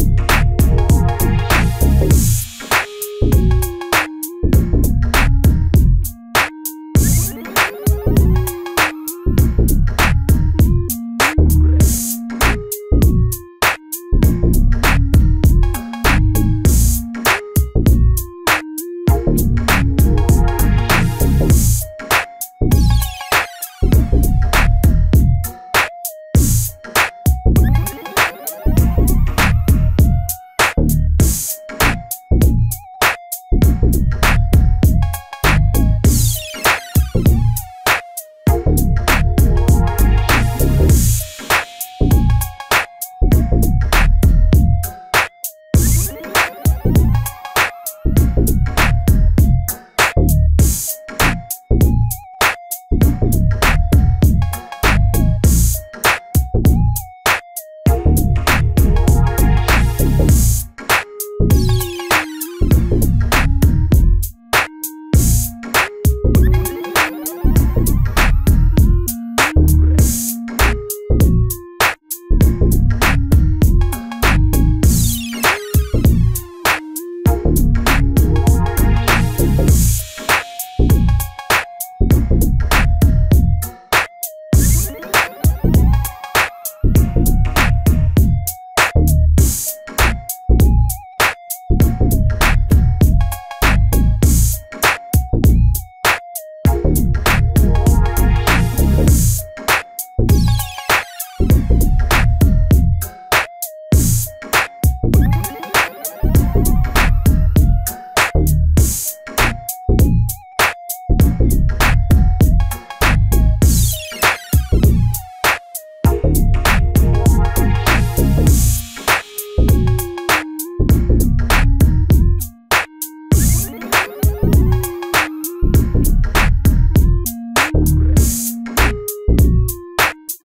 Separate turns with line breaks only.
you.